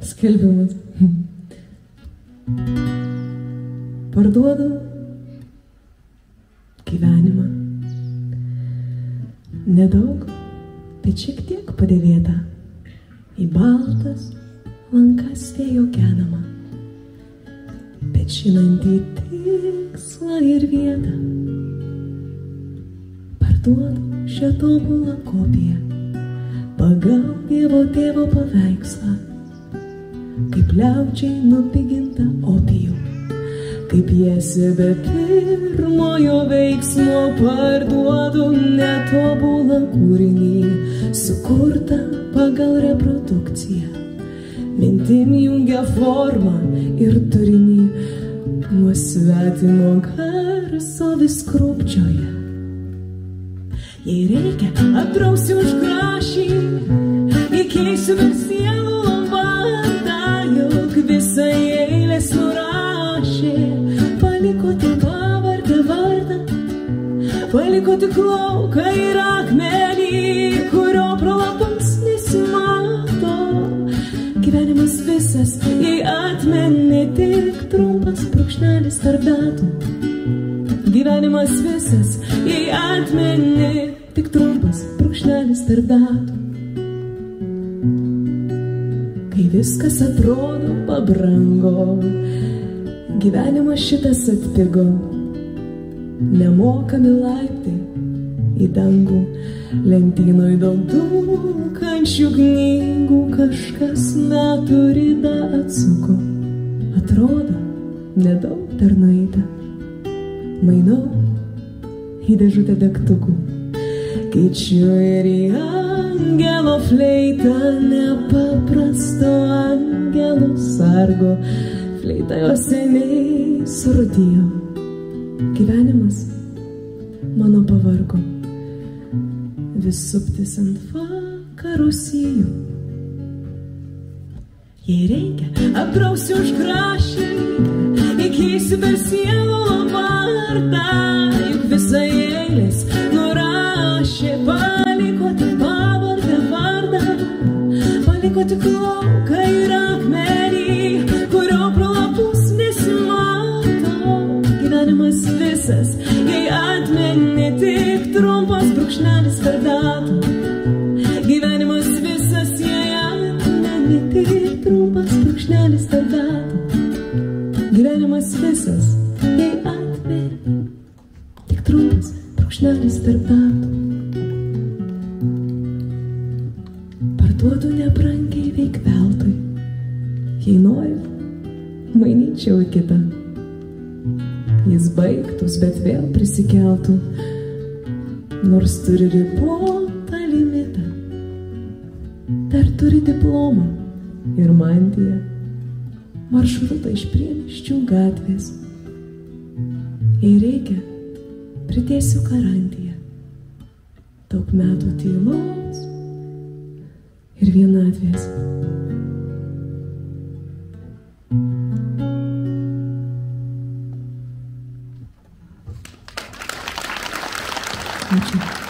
Skelbimas. Parduodu gyvenimą. Nedaug, bet šiek tiek padėvėta į baltas lankas vėjo kenamą. Bet žinantį tikslą ir vietą. Parduodu šią tobulą kopiją pagal Dievo tėvo paveikslą kaip liaučiai nupiginta opijų, kaip jėsi be pirmojo veiksmo parduodu netobulą kūrinį, sukurtą pagal reprodukciją. Mintim jungia formą ir turinį, nuo svetimo garso vis krūpčioje. Jei reikia, apdrausiu nurašė. Paliko tik pavardę vardą, paliko tik lauką ir akmenį, kurio prolapams nesimato. Gyvenimas visas, jei atmeni tik trumpas brūkšnelis tarp datų. Gyvenimas visas, jei atmeni tik trumpas brūkšnelis tarp datų. Kai viskas atrodo pabrango, gyvenimas šitas atpigo, nemokami laiptai į dangų, lentynoj daug dūkančių knygų, kažkas metų rydą atsuko, atrodo nedaug dar nueita, mainau į dėžutę degtukų, keičiu ir į angelo fleitą, nepaprasto angelo sargo, fleita jo seniai surdijo, gyvenimas mano pavargo, vis suptis ant vakarų sijų. Jei reikia, apdrausiu už grašį, įkeisiu per sielų vardą, juk visai eilės nurašė, paliko tik pavardę vardą, paliko tik lauką Gyvenimas visas, jei atmeni tik trumpas brūkšnelis tarp datų. Parduodu nebrangiai veik veltui, jei nori, mainyčiau į kitą. Jis baigtus, bet vėl prisikeltų, nors turi ribotą limitą. Dar turi diplomą ir mantiją, maršrutą iš priemiščių gatvės. Jei reikia, pridėsiu garantiją. Daug metų tylos ir vienatvės. Ačiū.